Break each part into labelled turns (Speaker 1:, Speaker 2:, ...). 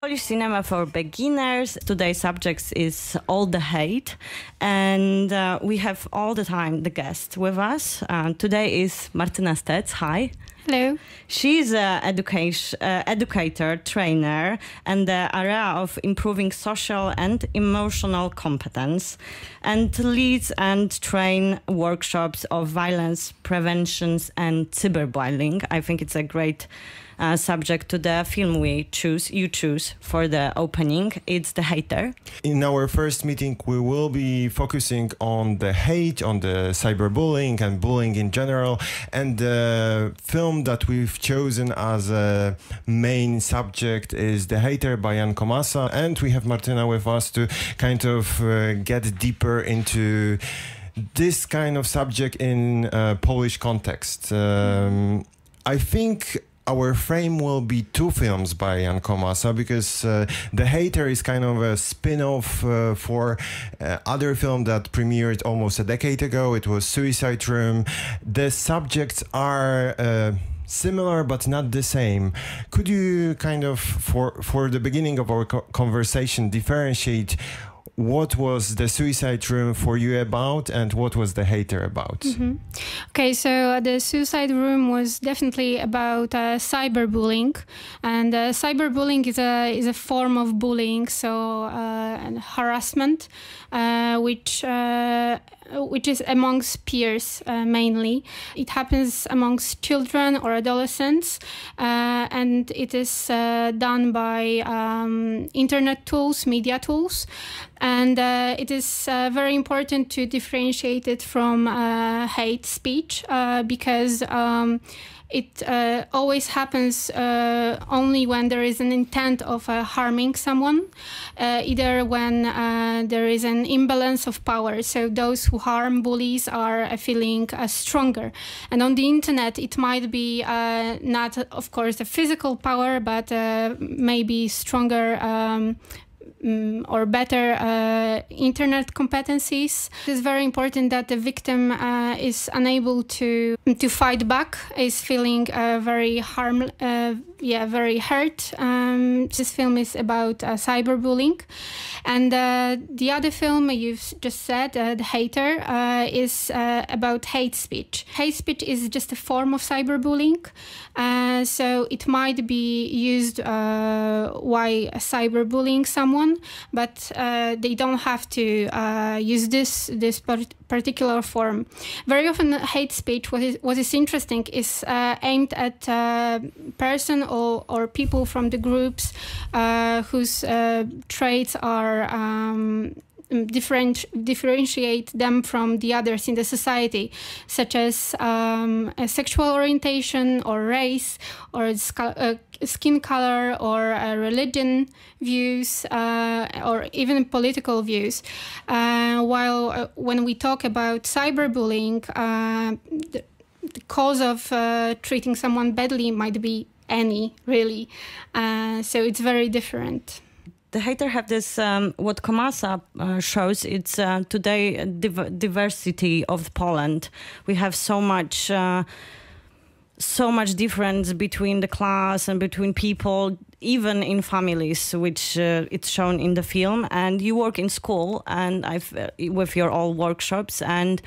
Speaker 1: Polish cinema for beginners. Today's subject is all the hate, and uh, we have all the time the guest with us. Uh, today is Martyna Stec. Hi.
Speaker 2: Hello.
Speaker 1: She's an education, uh, educator, trainer, and the area of improving social and emotional competence, and leads and train workshops of violence preventions and cyberbullying. I think it's a great uh, subject to the film we choose, you choose for the opening. It's The Hater.
Speaker 3: In our first meeting, we will be focusing on the hate, on the cyberbullying and bullying in general. And the film that we've chosen as a main subject is The Hater by Jan Komasa. And we have Martyna with us to kind of uh, get deeper into this kind of subject in uh, Polish context. Um, I think our frame will be two films by Jan Komasa because uh, The Hater is kind of a spin-off uh, for uh, other film that premiered almost a decade ago. It was Suicide Room. The subjects are uh, similar but not the same. Could you kind of, for for the beginning of our co conversation, differentiate what was the suicide room for you about and what was the hater about
Speaker 2: mm-hmm. okay so uh, the suicide room was definitely about uh, cyberbullying and uh, cyberbullying is a is a form of bullying so uh, harassment uh, which uh, which is amongst peers mainly. It happens amongst children or adolescents, and it is done by um, internet tools, media tools. And uh, it is uh, very important to differentiate it from uh, hate speech because um, it uh, always happens uh, only when there is an intent of uh, harming someone, uh, either when uh, there is an imbalance of power. So those who harm bullies are uh, feeling stronger. And on the internet, it might be not, of course, the physical power, but maybe stronger um, um, or better uh, internet competencies. It's very important that the victim uh, is unable to to fight back, is feeling uh, very harm, uh, yeah, very hurt. Um, this film is about uh, cyberbullying, and uh, the other film you've just said, The Hater, is about hate speech. Hate speech is just a form of cyberbullying, so it might be used while cyberbullying someone but uh, they don't have to uh, use this this particular form. Very often, hate speech, what is, what is interesting, is uh, aimed at uh, person or, or people from the groups uh, whose uh, traits are um, different, differentiate them from the others in the society, such as um, sexual orientation or race or uh, skin color or uh, religion views uh, or even political views. Uh, while uh, when we talk about cyberbullying, uh, the, the, cause of treating someone badly might be any really. so it's very different
Speaker 1: the hater have this um, what Komasa uh, shows. It's uh, today div diversity of Poland. We have so much uh, so much difference between the class and between people even in families which uh, it's shown in the film. And you work in school and I've uh, with your all workshops. And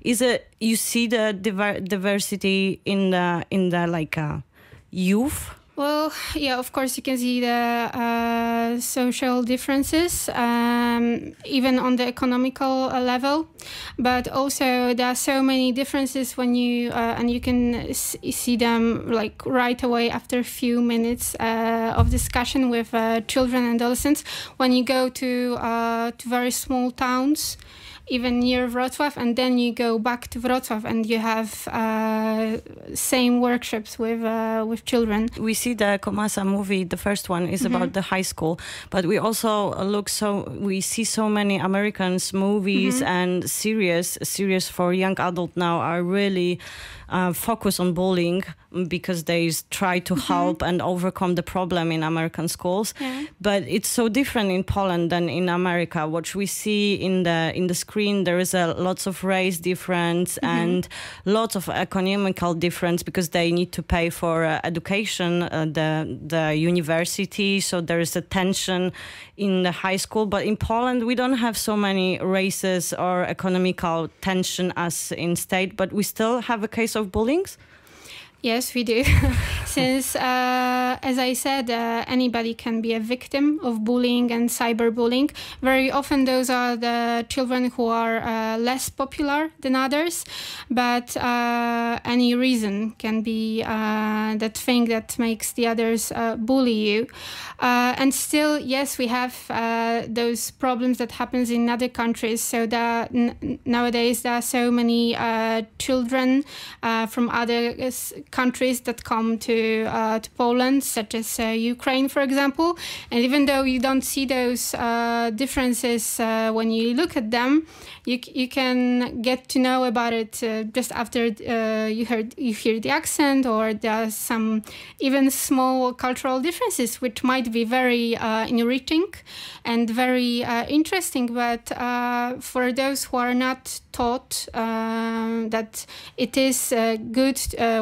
Speaker 1: is it you see the diver diversity in the in the like uh, youth
Speaker 2: well, yeah, of course, you can see the uh, social differences, um, even on the economical uh, level. But also, there are so many differences when you, uh, and you can see them like right away after a few minutes uh, of discussion with uh, children and adolescents. When you go to, uh, to very small towns, even near Wrocław, and then you go back to Wrocław and you have uh, same workshops with uh, with children.
Speaker 1: We see the Komasa movie. The first one is mm -hmm. about the high school, but we also look so we see so many Americans movies mm -hmm. and series series for young adult now are really uh, focus on bullying because they try to mm-hmm. help and overcome the problem in American schools. Yeah. But it's so different in Poland than in America. What we see in the in the screen, there is a lots of race difference mm-hmm. and lots of economical difference because they need to pay for uh, education, uh, the the university. So there is a tension in the high school. But in Poland, we don't have so many races or economical tension as in state. But we still have a case of bullying.
Speaker 2: Yes, we do. Since, uh, as I said, uh, anybody can be a victim of bullying and cyberbullying. Very often, those are the children who are uh, less popular than others, but uh, any reason can be uh, that thing that makes the others uh, bully you. and still, yes, we have those problems that happens in other countries. So that nowadays there are so many children from other countries that come to uh, to Poland, such as uh, Ukraine, for example. And even though you don't see those uh, differences uh, when you look at them, you you can get to know about it uh, just after uh, you heard you hear the accent, or there are some even small cultural differences which might be very enriching and very interesting. But for those who are not taught that it is good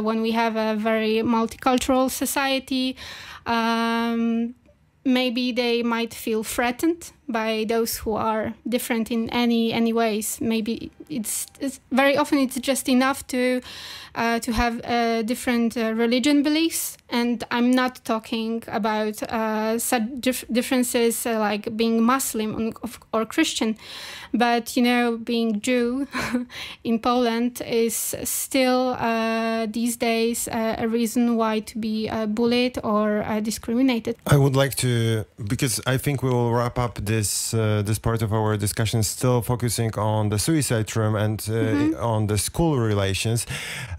Speaker 2: when we have have a very multicultural society. Um, maybe they might feel threatened by those who are different in any any ways. Maybe it's, it's very often it's just enough to uh, to have uh, different uh, religion beliefs, and I'm not talking about uh, such dif differences uh, like being Muslim or Christian, but you know, being Jew in Poland is still uh, these days a reason why to be bullied or discriminated.
Speaker 3: I would like to because I think we will wrap up this this part of our discussion still focusing on the suicide room and mm -hmm. on the school relations.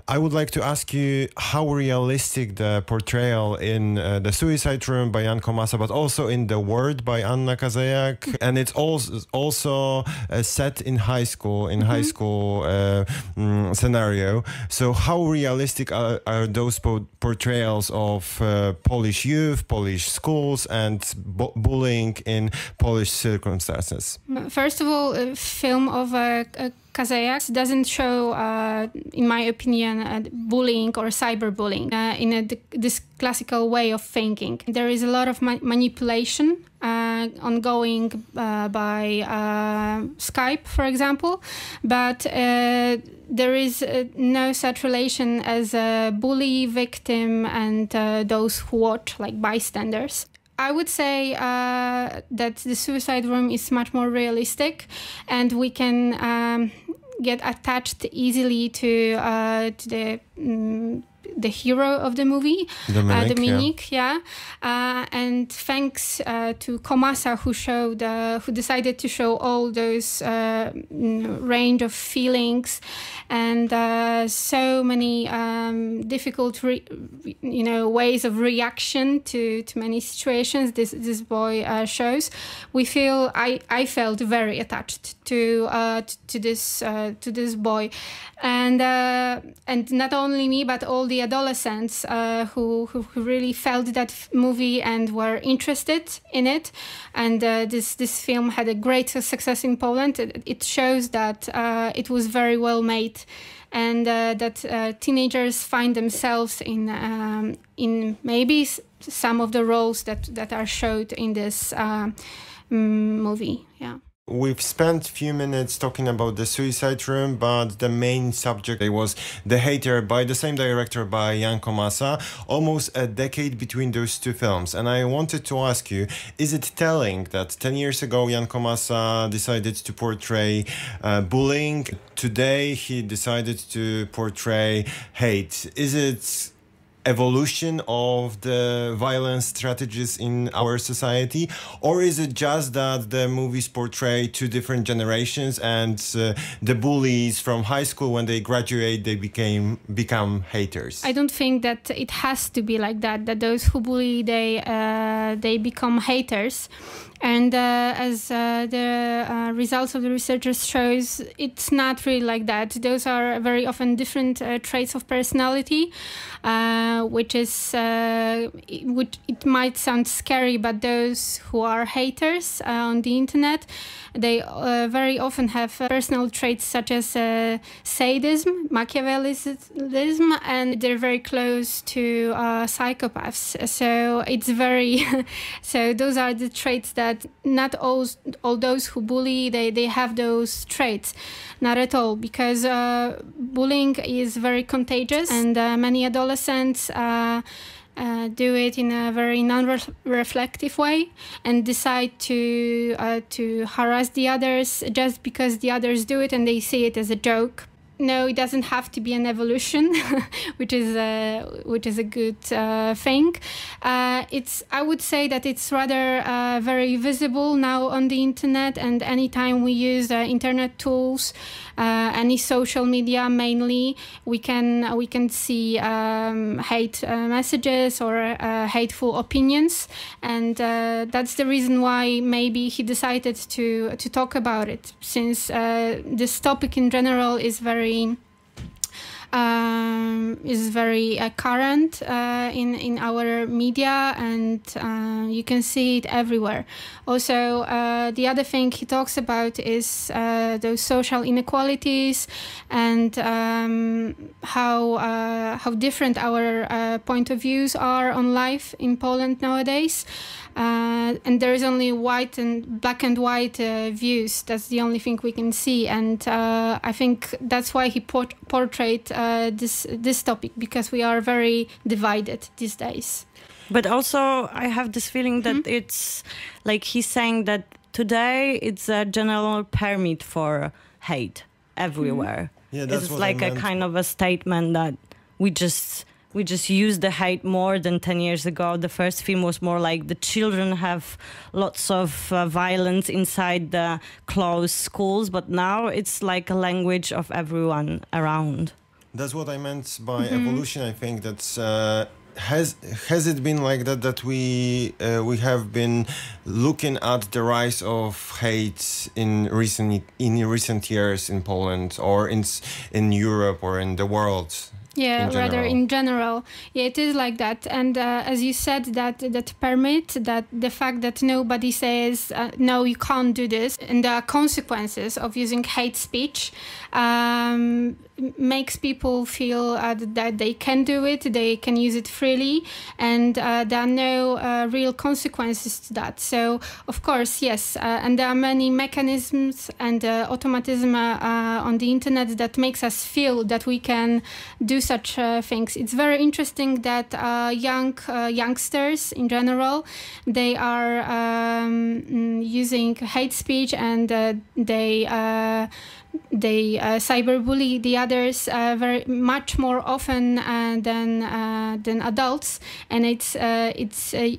Speaker 3: I would like to ask you how realistic the portrayal in uh, the Suicide Room by Jan Komasa, but also in The Word by Anna Kazejak, and it's also also uh, set in high school, in mm -hmm. high mm-hmm. school uh, mm, scenario. So how realistic are, are those po portrayals of uh, Polish youth, Polish schools, and bullying in Polish circumstances?
Speaker 2: First of all, a film of a, a Kazejak doesn't show, uh, in my opinion, uh, bullying or cyberbullying uh, in a, this classical way of thinking. There is a lot of ma manipulation uh, ongoing uh, by uh, Skype, for example, but there is no such relation as a bully victim and those who watch, like bystanders. I would say uh, that the suicide room is much more realistic, and we can um, get attached easily to uh, to the um, the hero of the movie,
Speaker 3: Dominic,
Speaker 2: uh, Dominique yeah, yeah. Uh, and thanks uh, to Komasa who showed, uh, who decided to show all those uh, range of feelings and uh, so many um, difficult, you know, ways of reaction to, to many situations. This this boy shows. We feel I I felt very attached to to this to this boy, and and not only me but all the adolescents uh, who, who, really felt that movie and were interested in it. And uh, this this film had a great success in Poland. It, it shows that uh, it was very well made, and uh, that uh, teenagers find themselves in um, in maybe some of the roles that that are showed in this movie. Yeah.
Speaker 3: We've spent few minutes talking about the Suicide Room, but the main subject was The Hater by the same director by Jan Komasa, almost a decade between those two films. And I wanted to ask you, is it telling that 10 years ago Jan Komasa decided to portray uh, bullying? Today he decided to portray hate. Is it evolution of the violence strategies in our society or is it just that the movies portray two different generations and uh, the bullies from high school when they graduate they became become haters?
Speaker 2: I don't think that it has to be like that that those who bully they uh, they become haters and uh, as uh, the uh, results of the researchers shows, it's not really like that. Those are very often different traits of personality, which is uh, which it might sound scary, but those who are haters on the internet, they very often have personal traits such as sadism, Machiavellism, and they're very close to psychopaths. So it's very so those are the traits that that not all all those who bully they they have those traits. Not at all because uh, bullying is very contagious and uh, many adolescents uh, uh do it in a very non-reflective way and decide to uh, to harass the others just because the others do it and they see it as a joke no, it doesn't have to be an evolution, which is a, which is a good uh, thing. Uh, it's I would say that it's rather uh, very visible now on the internet, and anytime we use uh, internet tools, uh, Uh, any social media mainly, we can uh, we can see um, hate uh, messages or uh, hateful opinions, and that's the reason why maybe he decided to to talk about it, since this topic in general is very um, is very uh, current uh, in in our media, and uh, you can see it everywhere. Also, uh, the other thing he talks about is uh, those social inequalities and um, how uh, how different our point of views are on life in Poland nowadays. Uh, and there is only white and black and white uh, views. That's the only thing we can see, and uh, I think that's why he port- portrayed uh, this this topic because we are very divided these days.
Speaker 1: But also, I have this feeling that mm-hmm. it's like he's saying that today it's a general permit for hate everywhere.
Speaker 3: Mm-hmm. Yeah, that's
Speaker 1: it's like
Speaker 3: a
Speaker 1: kind of a statement that we just we just use the hate more than 10 years ago. The first film was more like the children have lots of uh, violence inside the closed schools, but now it's like a language of everyone around.
Speaker 3: That's what I meant by mm-hmm. evolution. I think that's. Uh, has has it been like that that we uh, we have been looking at the rise of hate in recent in recent years in Poland or in in Europe or in the world
Speaker 2: yeah in rather in general. Yeah it is like that. And uh, as you said that that permit that the fact that nobody says uh, no you can't do this and the consequences of using hate speech um, makes people feel uh, that they can do it, they can use it freely, and uh, there are no uh, real consequences to that. So, of course, yes, uh, and there are many mechanisms and uh, automatism uh, on the internet that makes us feel that we can do such things. It's very interesting that young youngsters in general they are um, using hate speech and they they uh, cyberbully the others uh, very much more often uh, than uh, than adults, and it's uh, it's uh,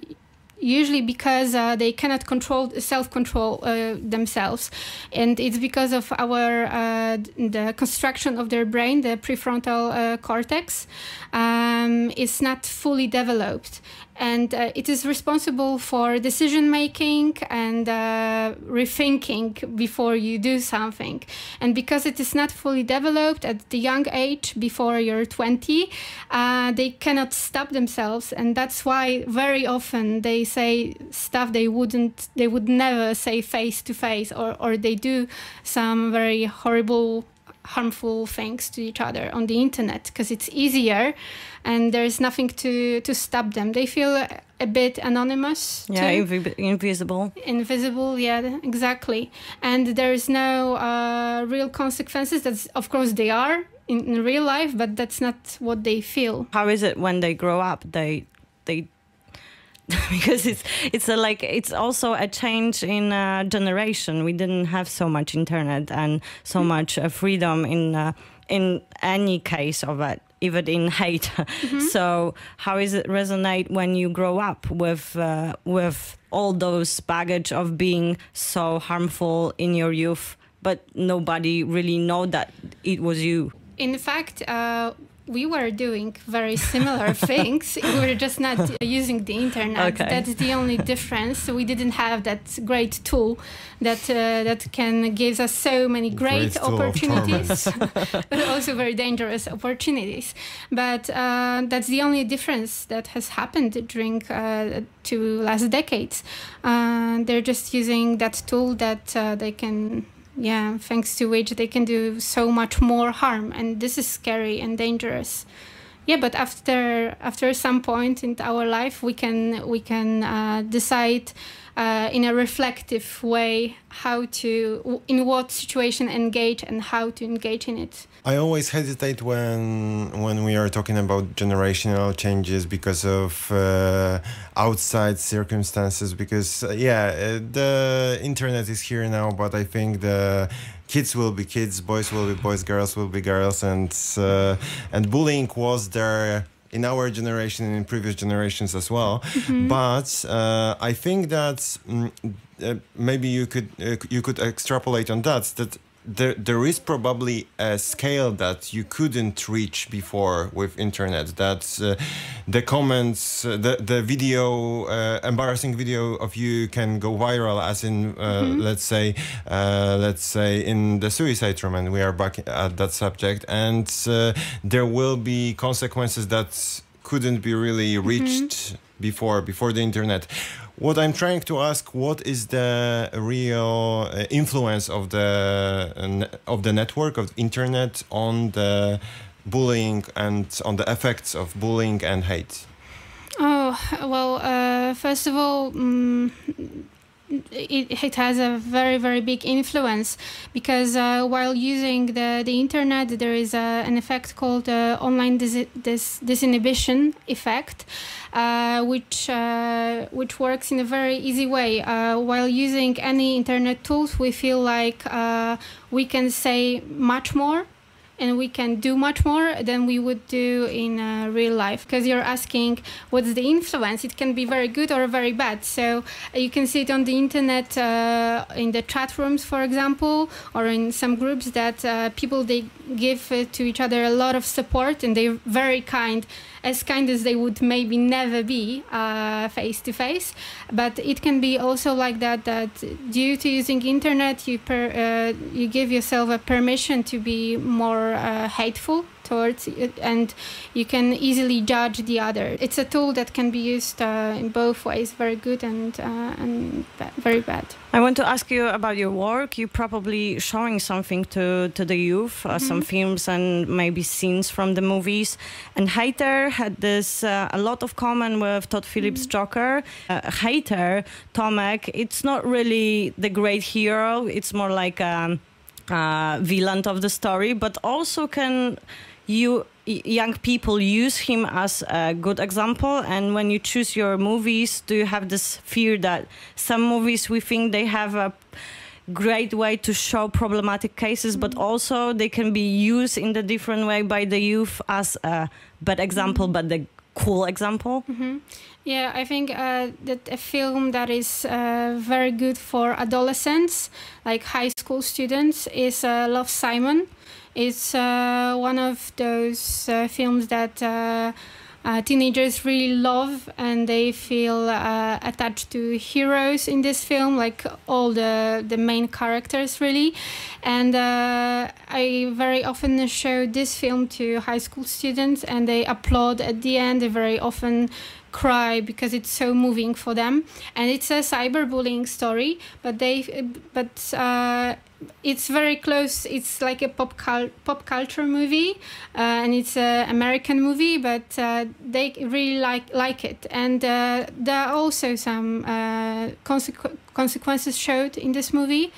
Speaker 2: usually because uh, they cannot control self-control uh, themselves. And it's because of our uh, the construction of their brain the prefrontal cortex um, is not fully developed and uh, it is responsible for decision making and uh, rethinking before you do something. And because it is not fully developed at the young age before you're 20 uh, they cannot stop themselves. And that's why very often they say stuff they wouldn't they would never say face to face or, or they do some very horrible harmful things to each other on the internet because it's easier and there's nothing to to stop them. They feel a bit anonymous
Speaker 1: yeah inv- invisible.
Speaker 2: Invisible yeah exactly. And there's no uh, real consequences. That's of course they are in, in real life but that's not what they feel.
Speaker 1: How is it when they grow up they they because it's it's a, like it's also a change in a generation. We didn't have so much internet and so mm. much uh, freedom in uh, in any case of it. even in hate. Mm-hmm. so how is it resonate when you grow up with uh, with all those baggage of being so harmful in your youth, but nobody really know that it was you?
Speaker 2: In fact, uh, we were doing very similar things. We were just not using the internet. Okay. That's the only difference. We didn't have that great tool that uh, that can give us so many great, great opportunities, but also very dangerous opportunities. But uh, that's the only difference that has happened during uh, two last decades. Uh, they're just using that tool that uh, they can yeah thanks to which they can do so much more harm and this is scary and dangerous yeah but after after some point in our life we can we can uh, decide uh, in a reflective way how to in what situation engage and how to engage in it.
Speaker 3: I always hesitate when when we are talking about generational changes because of uh, outside circumstances because uh, yeah uh, the internet is here now but i think the kids will be kids boys will be boys girls will be girls and uh, and bullying was there in our generation and in previous generations as well. Mm-hmm. But uh, I think that mm, uh, maybe you could uh, you could extrapolate on that that there, there is probably a scale that you couldn't reach before with internet that uh, the comments uh, the, the video uh, embarrassing video of you can go viral as in uh, mm-hmm. let's say uh, let's say in the suicide room and we are back at that subject and uh, there will be consequences that couldn't be really mm-hmm. reached mm-hmm. before before the internet what I'm trying to ask, what is the real uh, influence of the uh, of the network of internet on the bullying and on the effects of bullying and hate?
Speaker 2: Oh well, uh, first of all. Um, it, it has a very very big influence because uh, while using the, the internet there is a, an effect called uh, online dis- dis- disinhibition effect uh, which uh, which works in a very easy way. Uh, while using any internet tools we feel like uh, we can say much more and we can do much more than we would do in uh, real life. Because you're asking what's the influence? It can be very good or very bad. So uh, you can see it on the internet uh, in the chat rooms for example or in some groups that uh, people they give uh, to each other a lot of support and they're very kind as kind as they would maybe never be face to face. But it can be also like that that due to using internet, you per, uh, you give yourself a permission to be more uh, hateful towards it and you can easily judge the other. It's a tool that can be used uh, in both ways very good and uh, and very bad.
Speaker 1: I want to ask you about your work. You're probably showing something to to the youth uh, mm-hmm. some films and maybe scenes from the movies. And hater had this uh, a lot of common with todd phillips mm-hmm. joker. Uh, hater tomek it's not really the great hero. It's more like a uh, villain of the story, but also can you young people use him as a good example and when you choose your movies do you have this fear that some movies we think they have a great way to show problematic cases but mm-hmm. also they can be used in the different way by the youth as a bad example mm-hmm. but the cool example
Speaker 2: mm-hmm. Yeah i think uh, that a film that is uh, very good for adolescents like high school students is uh, love simon it's uh, one of those uh, films that uh, teenagers really love and they feel attached to heroes in this film, like all the, the main characters, really. And I very often show this film to high school students and they applaud at the end. They very often cry because it's so moving for them. And it's a cyberbullying story but they but uh, it's very close. It's like a pop cul- pop culture movie uh, and it's an american movie but uh, they really like like it. And uh, there are also some uh, consequ- consequences showed in this movie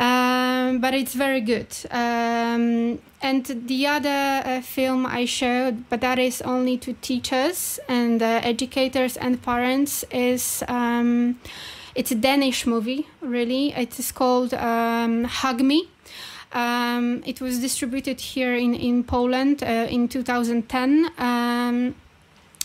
Speaker 2: um, but it's very good. Um, and the other uh, film I showed, but that is only to teachers and uh, educators and parents, is um, it's a Danish movie. Really, it is called um, Hug Me. Um, it was distributed here in in Poland uh, in 2010.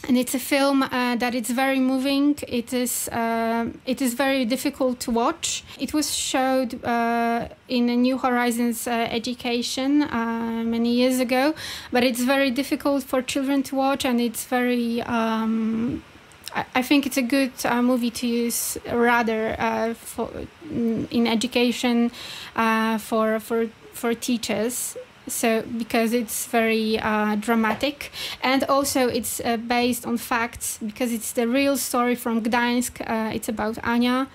Speaker 2: And it's a film uh, that it's very moving. It is uh, it is very difficult to watch. It was showed uh, in New Horizons uh, education uh, many years ago, but it's very difficult for children to watch, and it's very. Um, I, I think it's a good uh, movie to use rather for in education for for for teachers so because it's very uh, dramatic. And also it's uh, based on facts because it's the real story from Gdańsk uh, it's about Anya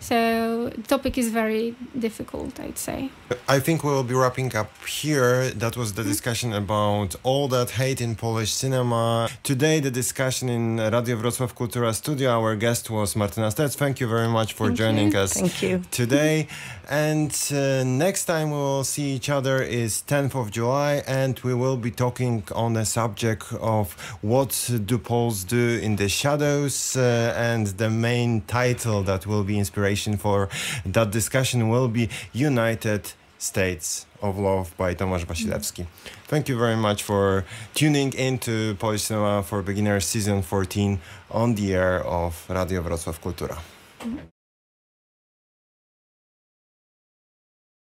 Speaker 2: so the topic is very difficult, I'd say.
Speaker 3: I think we'll be wrapping up here. That was the discussion about all that hate in Polish cinema. Today, the discussion in Radio Wrocław Kultura Studio. Our guest was Martyna Stec. Thank you very much for
Speaker 2: Thank
Speaker 3: joining
Speaker 2: you.
Speaker 3: us
Speaker 1: Thank you.
Speaker 3: today. and uh, next time we will see each other is 10th of July, and we will be talking on the subject of what do Poles do in the shadows, uh, and the main title that will be inspiration inspiration for that discussion will be United States of Love by Tomasz Wasilewski. Thank you very much for tuning in to Polish Cinema for Beginners Season 14 on the air of Radio Wrocław Kultura.